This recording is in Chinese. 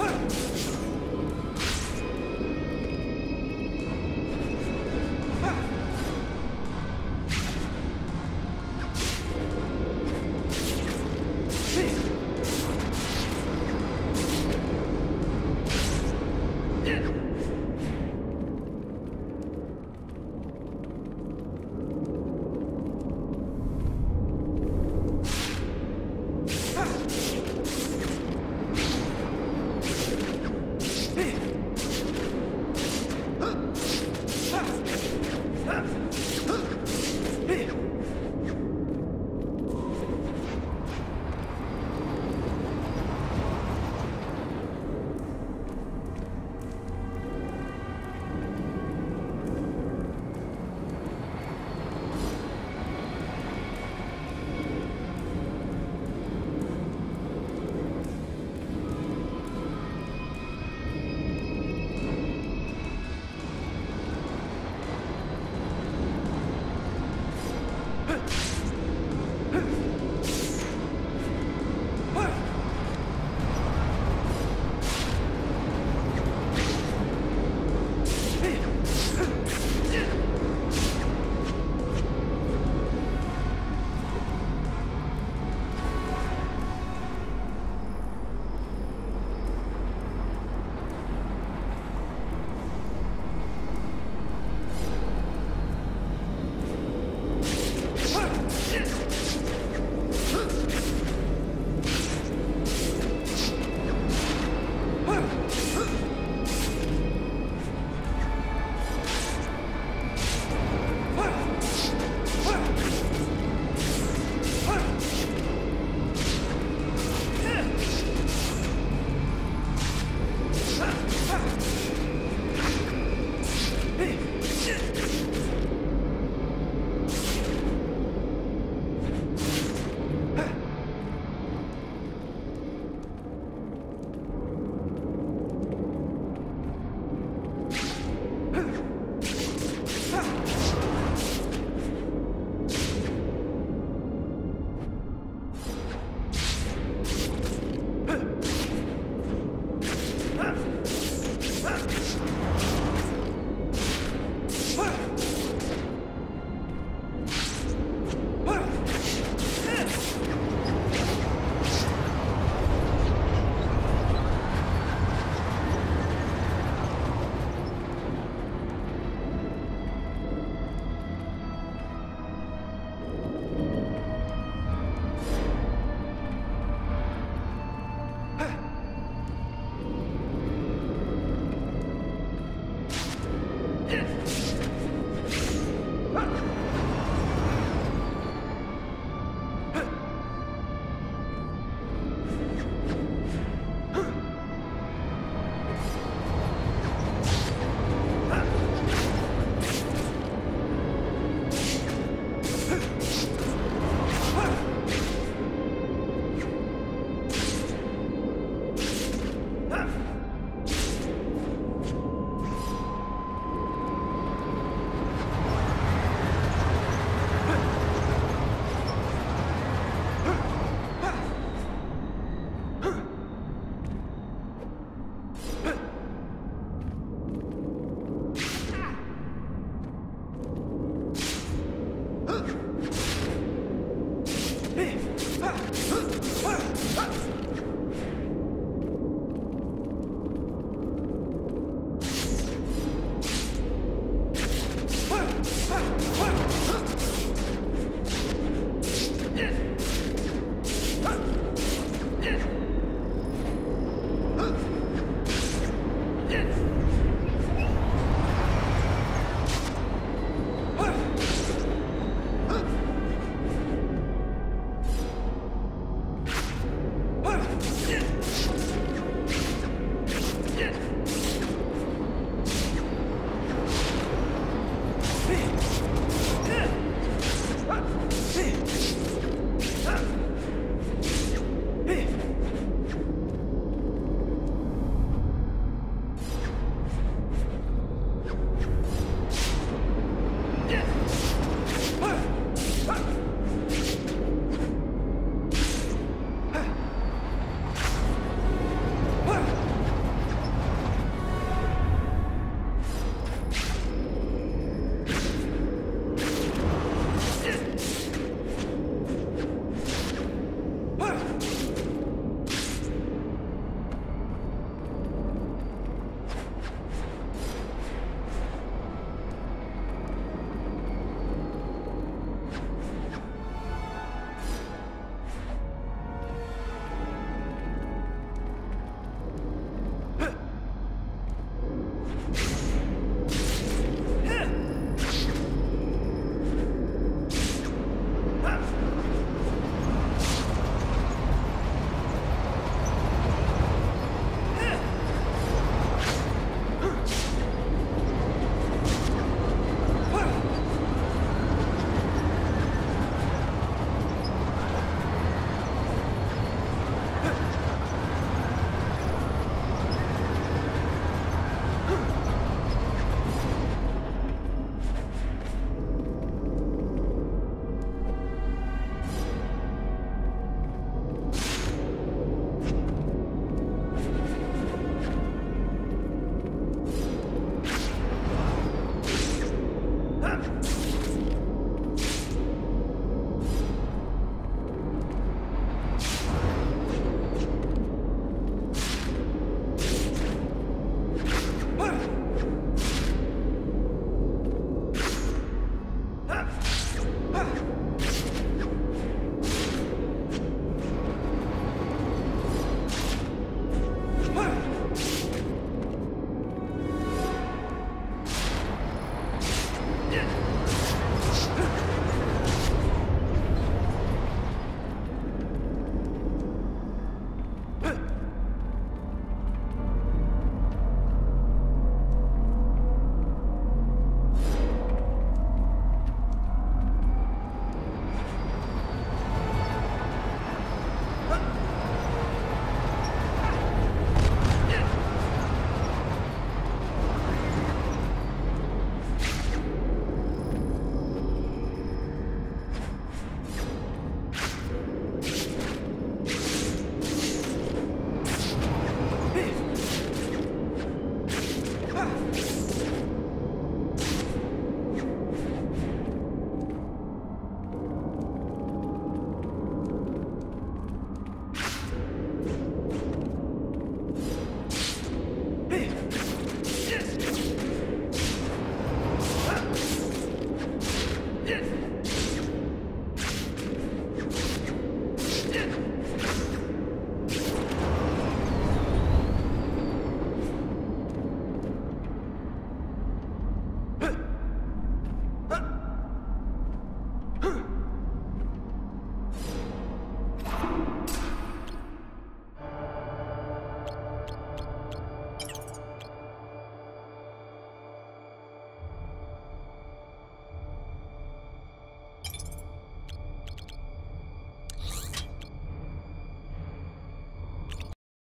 嘿